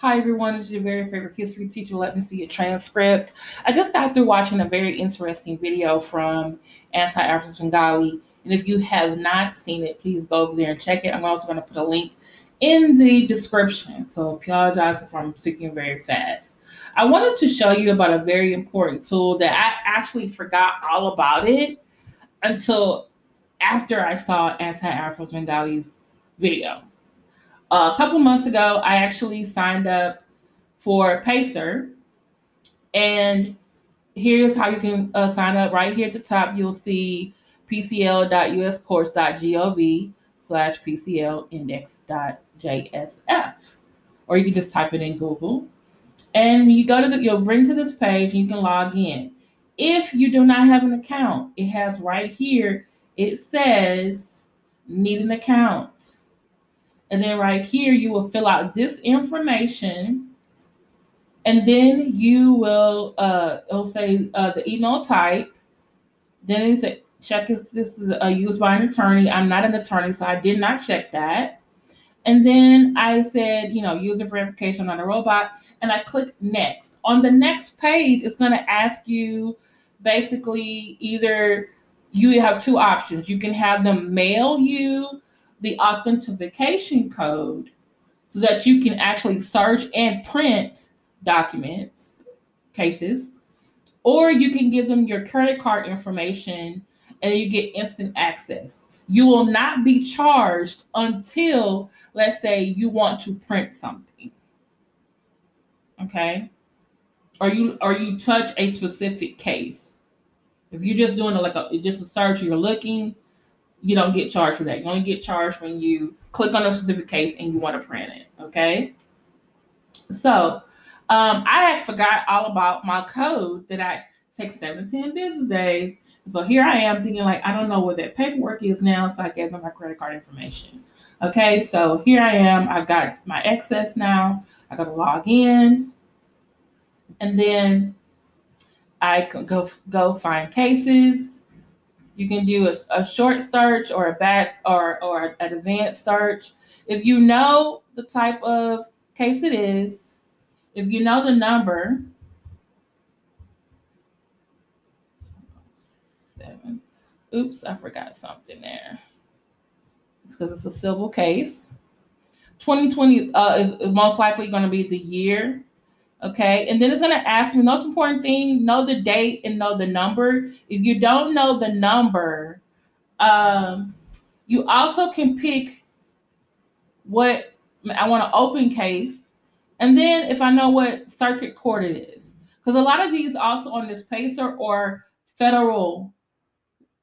Hi everyone, it's your very favorite history teacher. Let me see a transcript. I just got through watching a very interesting video from Anti-Afro Svengali. And if you have not seen it, please go over there and check it. I'm also going to put a link in the description. So apologize if I'm speaking very fast. I wanted to show you about a very important tool that I actually forgot all about it until after I saw Anti-Afro Svengali's video a couple months ago, I actually signed up for Pacer. And here's how you can uh, sign up. Right here at the top, you'll see pcl.uscourts.gov slash pclindex.jsf. Or you can just type it in Google. And you go to the, you'll bring to this page and you can log in. If you do not have an account, it has right here, it says need an account. And then right here, you will fill out this information. And then you will, uh, it'll say uh, the email type. Then it's a check if this is a used by an attorney. I'm not an attorney, so I did not check that. And then I said, you know, user verification on a robot. And I click next. On the next page, it's going to ask you basically either you have two options. You can have them mail you the authentication code so that you can actually search and print documents, cases, or you can give them your credit card information and you get instant access. You will not be charged until, let's say, you want to print something. Okay? Or you or you touch a specific case. If you're just doing like a just a search, you're looking, you don't get charged for that. You only get charged when you click on a specific case and you want to print it. Okay. So um, I had forgot all about my code that I take 17 business days. So here I am thinking like, I don't know where that paperwork is now. So I gave them my credit card information. Okay. So here I am. I've got my access now. I got to log in and then I can go, go find cases you can do a, a short search or a bad or or an advanced search. If you know the type of case it is, if you know the number, seven. Oops, I forgot something there. because it's a civil case. 2020 uh, is most likely going to be the year Okay. And then it's going to ask me, most important thing, know the date and know the number. If you don't know the number, um, you also can pick what I want to open case. And then if I know what circuit court it is, because a lot of these also on this PACER or federal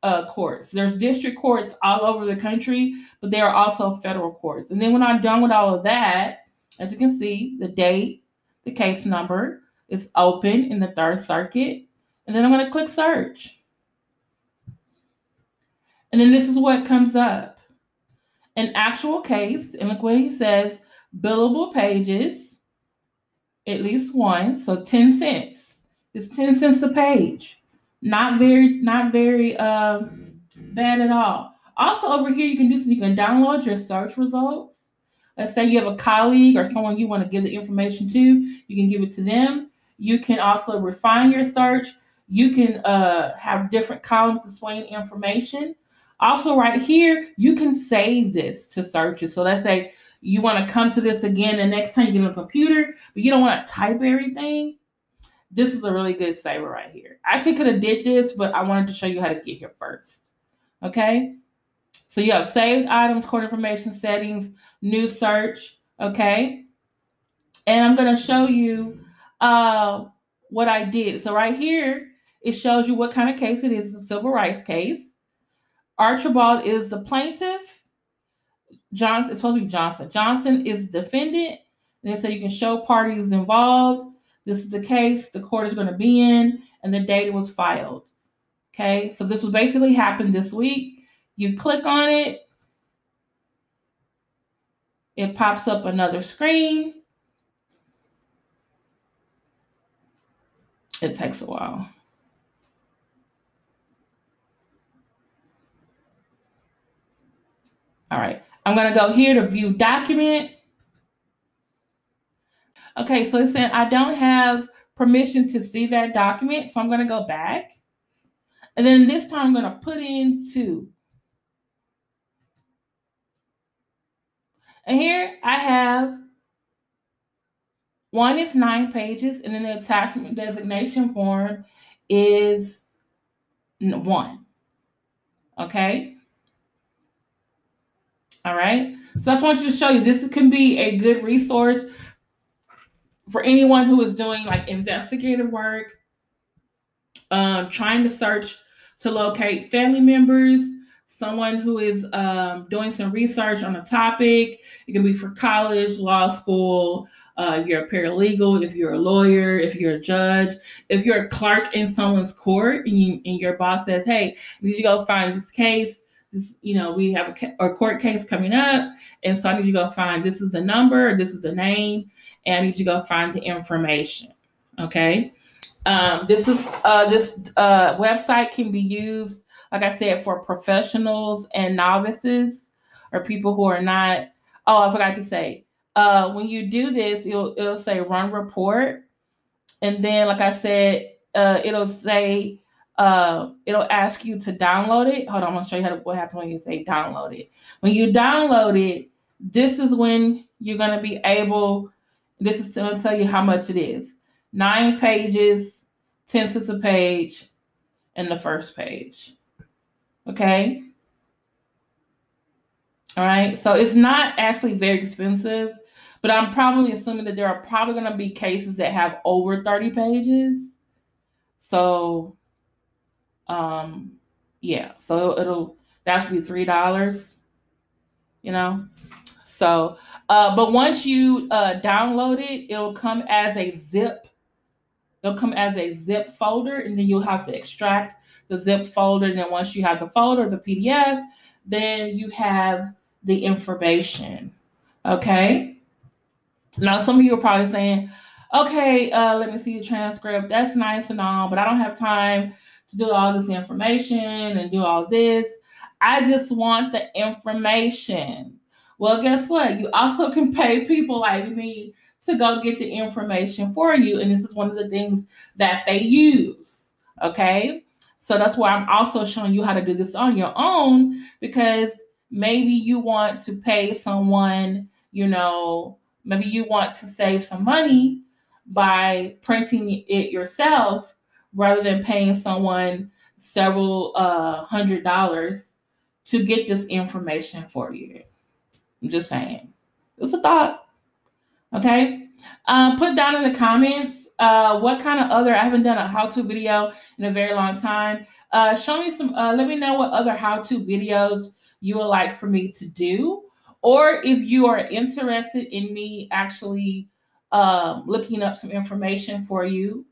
uh, courts. There's district courts all over the country, but there are also federal courts. And then when I'm done with all of that, as you can see, the date, the case number. It's open in the Third Circuit. And then I'm going to click search. And then this is what comes up. An actual case, and look what he says, billable pages, at least one, so 10 cents. It's 10 cents a page. Not very, not very uh, bad at all. Also over here, you can do so you can download your search results Let's say you have a colleague or someone you want to give the information to, you can give it to them. You can also refine your search. You can uh, have different columns displaying information. Also, right here, you can save this to searches. So let's say you want to come to this again the next time you get on a computer, but you don't want to type everything. This is a really good saver right here. I actually could have did this, but I wanted to show you how to get here first. Okay. So you have saved items, court information settings, new search, okay? And I'm going to show you uh, what I did. So right here, it shows you what kind of case it is. It's a civil rights case. Archibald is the plaintiff. Johnson, it's supposed to be Johnson. Johnson is defendant. And then so you can show parties involved. This is the case the court is going to be in, and the date it was filed. Okay, so this was basically happened this week. You click on it, it pops up another screen. It takes a while. All right, I'm gonna go here to view document. Okay, so it's saying I don't have permission to see that document, so I'm going to go back. And then this time I'm going to put in two. And here I have one is nine pages, and then the attachment designation form is one. Okay. All right. So I just want you to show you this can be a good resource for anyone who is doing like investigative work, um, trying to search to locate family members, someone who is um, doing some research on a topic. It can be for college, law school, uh, if you're a paralegal, if you're a lawyer, if you're a judge, if you're a clerk in someone's court and, you, and your boss says, hey, need you go find this case. You know, we have a, a court case coming up. And so I need you to go find this is the number, this is the name, and I need you to go find the information. Okay. Um, this is uh, this uh, website can be used, like I said, for professionals and novices or people who are not. Oh, I forgot to say, uh, when you do this, it'll it'll say run report, and then like I said, uh, it'll say uh, it'll ask you to download it. Hold on, I'm gonna show you how to, what happens when you say download it. When you download it, this is when you're gonna be able. This is gonna tell you how much it is. Nine pages, ten cents a page, and the first page. Okay. All right. So it's not actually very expensive. But I'm probably assuming that there are probably going to be cases that have over 30 pages. So, um, yeah, so it'll that would be three dollars, you know. So, uh, but once you uh, download it, it'll come as a zip. It'll come as a zip folder, and then you'll have to extract the zip folder. And then once you have the folder, the PDF, then you have the information. Okay. Now, some of you are probably saying, okay, uh, let me see the transcript. That's nice and all, but I don't have time to do all this information and do all this. I just want the information. Well, guess what? You also can pay people like me to go get the information for you. And this is one of the things that they use. Okay. So that's why I'm also showing you how to do this on your own because maybe you want to pay someone, you know, Maybe you want to save some money by printing it yourself rather than paying someone several uh, hundred dollars to get this information for you. I'm just saying. It's a thought. Okay. Um, put down in the comments uh, what kind of other, I haven't done a how to video in a very long time. Uh, show me some, uh, let me know what other how to videos you would like for me to do. Or if you are interested in me actually um, looking up some information for you,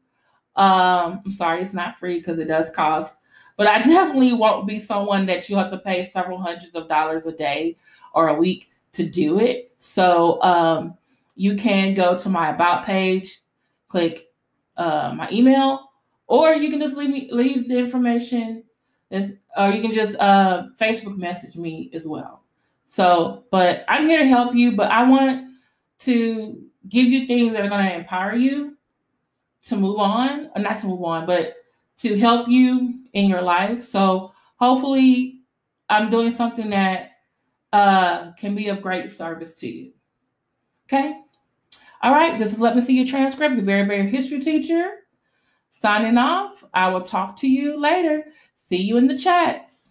um, I'm sorry, it's not free because it does cost. But I definitely won't be someone that you have to pay several hundreds of dollars a day or a week to do it. So um, you can go to my about page, click uh, my email, or you can just leave me leave the information, or you can just uh, Facebook message me as well. So, but I'm here to help you, but I want to give you things that are going to empower you to move on, or not to move on, but to help you in your life. So, hopefully, I'm doing something that uh, can be of great service to you. Okay. All right. This is Let Me See Your Transcript, your very, very history teacher. Signing off. I will talk to you later. See you in the chats.